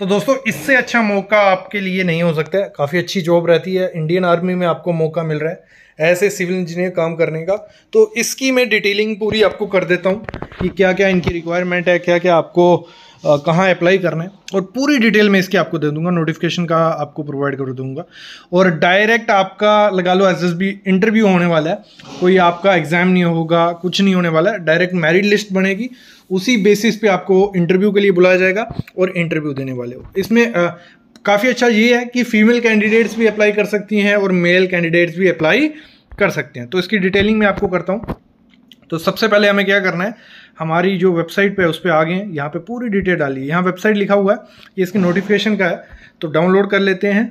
तो दोस्तों, इससे अच्छा मौका आपके लिए नहीं हो सकता है। काफ़ी अच्छी जॉब रहती है। इंडियन आर्मी में आपको मौका मिल रहा है ऐसे सिविल इंजीनियर काम करने का। तो इसकी मैं डिटेलिंग पूरी आपको कर देता हूँ कि क्या क्या इनकी रिक्वायरमेंट है क्या क्या आपको कहाँ अप्लाई करना है। और पूरी डिटेल में इसकी आपको दे दूँगा नोटिफिकेशन का आपको प्रोवाइड कर दूँगा। और डायरेक्ट आपका, लगा लो एस बी इंटरव्यू होने वाला है, कोई आपका एग्ज़ाम नहीं होगा, कुछ नहीं होने वाला है डायरेक्ट मेरिट लिस्ट बनेगी, उसी बेसिस पे आपको इंटरव्यू के लिए बुलाया जाएगा और इंटरव्यू देने वाले हो। इसमें काफ़ी अच्छा ये है कि फीमेल कैंडिडेट्स भी अप्लाई कर सकती हैं और मेल कैंडिडेट्स भी अप्लाई कर सकते हैं। तो इसकी डिटेलिंग मैं आपको करता हूँ। तो सबसे पहले हमें क्या करना है, हमारी जो वेबसाइट पे उस पर आ गए यहाँ पे पूरी डिटेल डाली है यहाँ वेबसाइट लिखा हुआ है, ये इसकी नोटिफिकेशन का है तो डाउनलोड कर लेते हैं,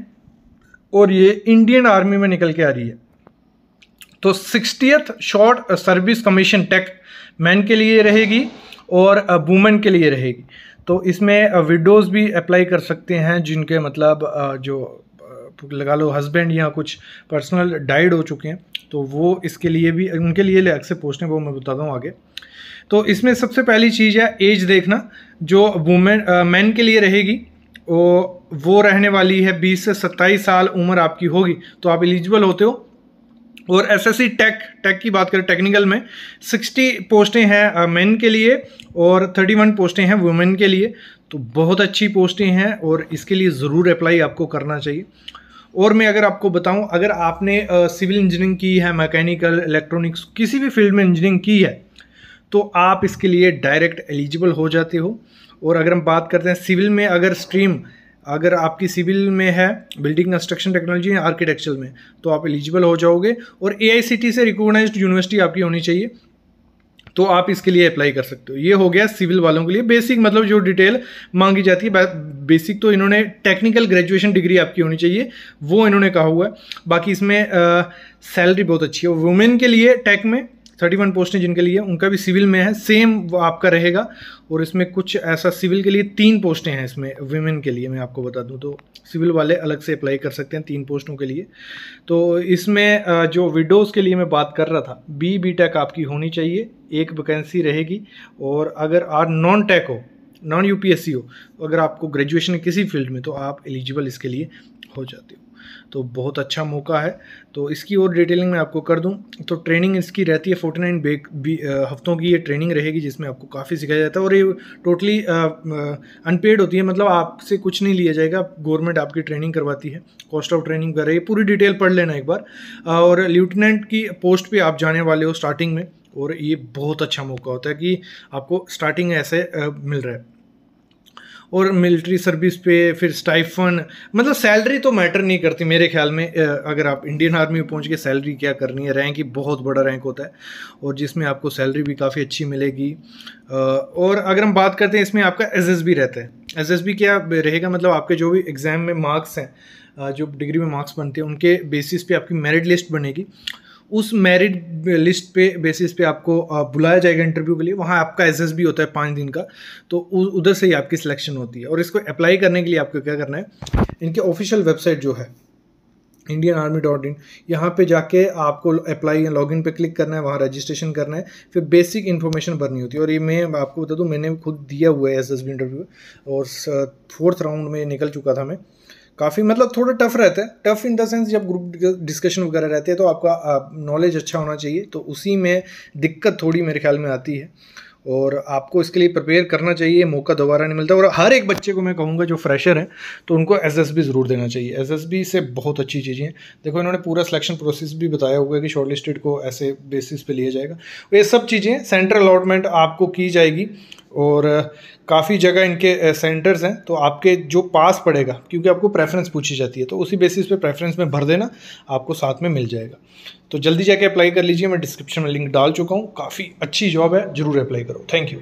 और ये इंडियन आर्मी में निकल के आ रही है। तो sixtieth short service commission tech men के लिए रहेगी, और वुमेन के लिए रहेगी। तो इसमें विडोज़ भी अप्लाई कर सकते हैं, जिनके मतलब जो लगा लो हस्बैंड या कुछ पर्सनल डाइड हो चुके हैं। तो वो इसके लिए भी, उनके लिए से पोस्ट हैं, वो मैं बताता हूँ आगे। तो इसमें सबसे पहली चीज़ है एज देखना, जो वुमेन मैन के लिए रहेगी, वो वो रहने वाली है 20 से 27 साल उम्र आपकी होगी तो आप एलिजिबल होते हो। और एसएससी टेक टेक की बात करें टेक्निकल में 60 पोस्टें हैं मेन के लिए और 31 पोस्टें हैं वुमेन के लिए। तो बहुत अच्छी पोस्टें हैं और इसके लिए ज़रूर अप्लाई आपको करना चाहिए। और मैं अगर आपको बताऊँ, अगर आपने सिविल इंजीनियरिंग की है, मैकेनिकल, इलेक्ट्रॉनिक्स, किसी भी फ़ील्ड में इंजीनियरिंग की है तो आप इसके लिए डायरेक्ट एलिजिबल हो जाते हो। और अगर हम बात करते हैं सिविल में, अगर स्ट्रीम, अगर आपकी सिविल में है, बिल्डिंग कंस्ट्रक्शन टेक्नोलॉजी या आर्किटेक्चर में तो आप एलिजिबल हो जाओगे। और एआईसीटी से रिकोगनाइज यूनिवर्सिटी आपकी होनी चाहिए। तो आप इसके लिए अप्लाई कर सकते हो। ये हो गया सिविल वालों के लिए बेसिक मतलब जो डिटेल मांगी जाती है बेसिक तो इन्होंने टेक्निकल ग्रेजुएशन डिग्री आपकी होनी चाहिए, वो इन्होंने कहा हुआ है। बाकी इसमें सैलरी बहुत अच्छी है। वुमेन के लिए टेक में थर्टी वन पोस्टें जिनके लिए, उनका भी सिविल में है, सेम आपका रहेगा। और इसमें कुछ ऐसा सिविल के लिए तीन पोस्टें हैं इसमें वुमेन के लिए मैं आपको बता दूँ तो। सिविल वाले अलग से अप्लाई कर सकते हैं तीन पोस्टों के लिए। तो इसमें जो विडोज़ के लिए मैं बात कर रहा था बी बी टेक आपकी होनी चाहिए, एक वैकेंसी रहेगी। और अगर आर नॉन टेक हो नॉन यूपीएससी हो, अगर आपको ग्रेजुएशन किसी फ़ील्ड में तो आप एलिजिबल इसके लिए हो जाते हो। तो बहुत अच्छा मौका है। तो इसकी और डिटेलिंग मैं आपको कर दूँ। तो ट्रेनिंग इसकी रहती है फोर्टी नाइन बेक हफ्तों की ये ट्रेनिंग रहेगी, जिसमें आपको काफ़ी सिखाया जाता है। और ये टोटली अनपेड होती है मतलब आपसे कुछ नहीं लिया जाएगा। गवर्नमेंट आपकी ट्रेनिंग करवाती है। कॉस्ट ऑफ़ ट्रेनिंग कर रही है। पूरी डिटेल पढ़ लेना एक बार। और लेफ्टिनेंट की पोस्ट पर आप जाने वाले हो स्टार्टिंग में। और ये बहुत अच्छा मौका होता है कि आपको स्टार्टिंग ऐसे मिल रहा है। और मिलिट्री सर्विस पे फिर स्टाइफन मतलब सैलरी तो मैटर नहीं करती मेरे ख्याल में अगर आप इंडियन आर्मी में पहुँच के सैलरी क्या करनी है रैंक ही बहुत बड़ा रैंक होता है और जिसमें आपको सैलरी भी काफ़ी अच्छी मिलेगी। और अगर हम बात करते हैं, इसमें आपका एस भी रहता है। एस भी क्या रहेगा? मतलब आपके जो भी एग्ज़ाम में मार्क्स हैं जो डिग्री में मार्क्स बनते हैं, उनके बेसिस पे आपकी मेरिट लिस्ट बनेगी। उस मेरिट लिस्ट पे बेसिस पे आपको बुलाया जाएगा इंटरव्यू के लिए। वहाँ आपका एस भी होता है पाँच दिन का। तो उधर से ही आपकी सिलेक्शन होती है। और इसको अप्लाई करने के लिए आपको क्या करना है? इनके ऑफिशियल वेबसाइट जो है इंडियन आर्मी डॉट इन यहाँ पर जाके आपको अप्लाई लॉग इन पर क्लिक करना है। वहाँ रजिस्ट्रेशन करना है। फिर बेसिक इन्फॉर्मेशन भरनी होती है। और ये मैं आपको बता दूँ, मैंने खुद दिया हुआ है एस एस बी इंटरव्यू और फोर्थ राउंड में निकल चुका था मैं। काफ़ी मतलब थोड़ा टफ रहता है। टफ इन द सेंस जब ग्रुप डिस्कशन वगैरह रहते हैं तो आपका नॉलेज अच्छा होना चाहिए। तो उसी में दिक्कत थोड़ी मेरे ख्याल में आती है। और आपको इसके लिए प्रिपेयर करना चाहिए, मौका दोबारा नहीं मिलता। और हर एक बच्चे को मैं कहूँगा जो फ्रेशर हैं तो उनको एस एस बी ज़रूर देना चाहिए। एस एस बी से बहुत अच्छी चीज़ें हैं। देखो, इन्होंने पूरा सिलेक्शन प्रोसेस भी बताया हुआ कि शॉर्ट लिस्टेड को ऐसे बेसिस पे लिया जाएगा। ये सब चीज़ें सेंट्रल अलॉटमेंट आपको की जाएगी। और काफ़ी जगह इनके सेंटर्स हैं तो आपके जो पास पड़ेगा, क्योंकि आपको प्रेफरेंस पूछी जाती है तो उसी बेसिस पे प्रेफरेंस में भर देना, आपको साथ में मिल जाएगा। तो जल्दी जाके अप्लाई कर लीजिए, मैं डिस्क्रिप्शन में लिंक डाल चुका हूँ, काफ़ी अच्छी जॉब है, ज़रूर अप्लाई करो। Thank you